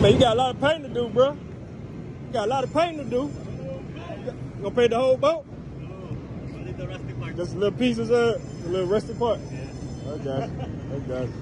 Man, you got a lot of painting to do, bro. You got a lot of painting to do. You gonna paint the whole boat? Only the. Just little pieces of it, a little rusty part. Yeah. Okay, okay.